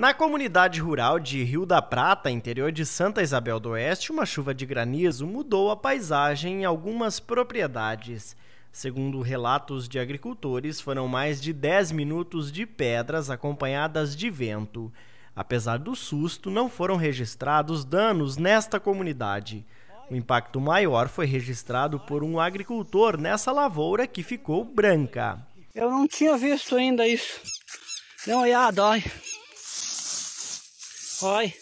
Na comunidade rural de Rio da Prata, interior de Santa Isabel do Oeste, uma chuva de granizo mudou a paisagem em algumas propriedades. Segundo relatos de agricultores, foram mais de 10 minutos de pedras acompanhadas de vento. Apesar do susto, não foram registrados danos nesta comunidade. O impacto maior foi registrado por um agricultor nessa lavoura que ficou branca. Eu não tinha visto ainda isso. Dê uma olhada, olha. Olha.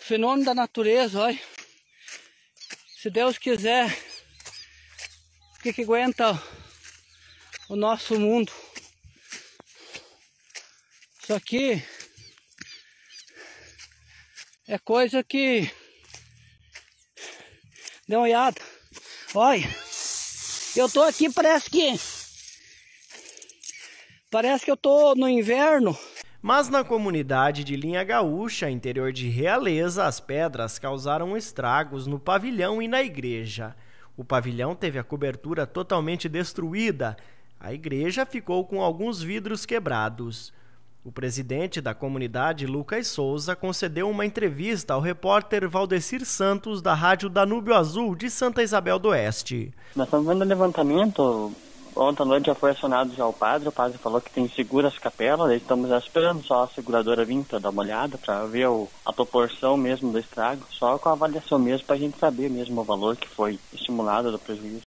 Fenômeno da natureza, olha. Se Deus quiser, o que, que aguenta o nosso mundo? Isso aqui é coisa que. Dê uma olhada. Olha. Eu tô aqui, parece que. Parece que eu tô no inverno. Mas na comunidade de Linha Gaúcha, interior de Realeza, as pedras causaram estragos no pavilhão e na igreja. O pavilhão teve a cobertura totalmente destruída. A igreja ficou com alguns vidros quebrados. O presidente da comunidade, Lucas Souza, concedeu uma entrevista ao repórter Valdecir Santos, da Rádio Danúbio Azul, de Santa Isabel do Oeste. Nós estamos vendo o levantamento Ontem à noite já foi acionado já o padre, o padre falou que tem segura as capelas, estamos esperando só a seguradora vir para dar uma olhada, para ver o, a proporção mesmo do estrago, só com a avaliação mesmo, para a gente saber mesmo o valor que foi estimulado do prejuízo.